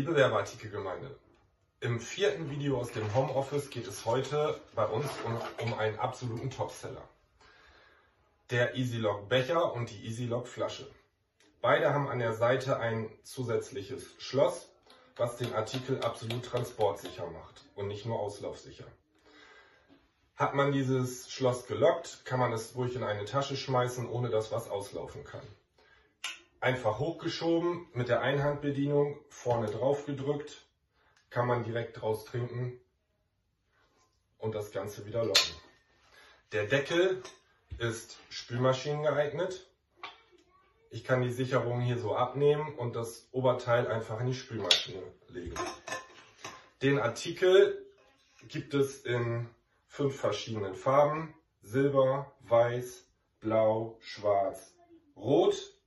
Liebe Werbeartikelgemeinde, im vierten Video aus dem Homeoffice geht es heute bei uns um, um einen absoluten Topseller. Der EasyLock Becher und die EasyLock Flasche. Beide haben an der Seite ein zusätzliches Schloss, was den Artikel absolut transportsicher macht und nicht nur auslaufsicher. Hat man dieses Schloss gelockt, kann man es ruhig in eine Tasche schmeißen, ohne dass was auslaufen kann einfach hochgeschoben mit der Einhandbedienung, vorne drauf gedrückt, kann man direkt draus trinken und das Ganze wieder locken. Der Deckel ist Spülmaschinen geeignet. Ich kann die Sicherung hier so abnehmen und das Oberteil einfach in die Spülmaschine legen. Den Artikel gibt es in fünf verschiedenen Farben. Silber, Weiß, Blau, Schwarz, Rot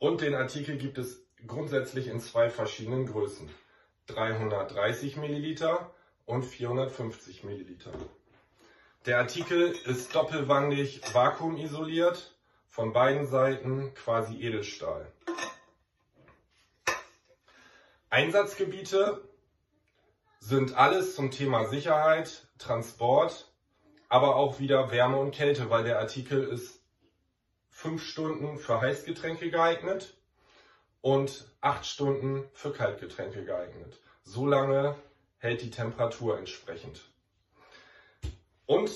und den Artikel gibt es grundsätzlich in zwei verschiedenen Größen. 330 Milliliter und 450 Milliliter. Der Artikel ist doppelwandig vakuumisoliert, von beiden Seiten quasi Edelstahl. Einsatzgebiete sind alles zum Thema Sicherheit, Transport, aber auch wieder Wärme und Kälte, weil der Artikel ist fünf Stunden für Heißgetränke geeignet und acht Stunden für Kaltgetränke geeignet. So lange hält die Temperatur entsprechend. Und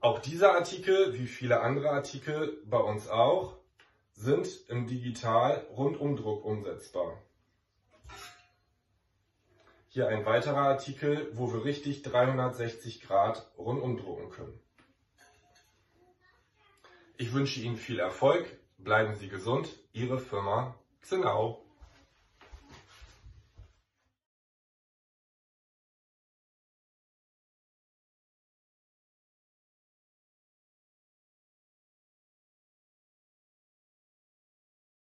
auch dieser Artikel, wie viele andere Artikel bei uns auch, sind im Digital Rundumdruck umsetzbar. Hier ein weiterer Artikel, wo wir richtig 360 Grad rundumdrucken können. Ich wünsche Ihnen viel Erfolg, bleiben Sie gesund, Ihre Firma Xenau.